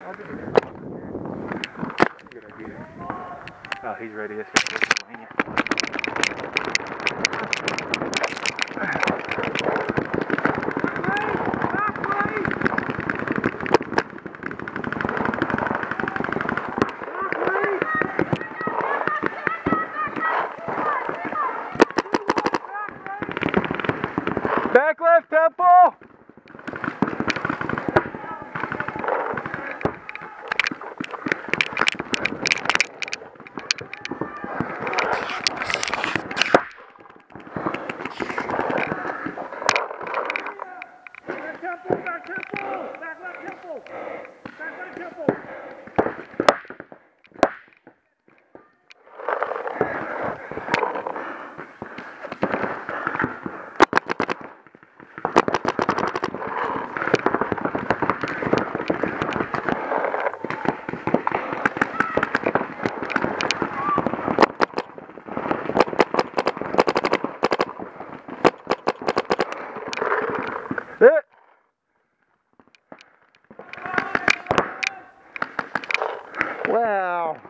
Oh, he's ready. Pennsylvania. Back left, Temple! Back left temple, back right temple. Wow.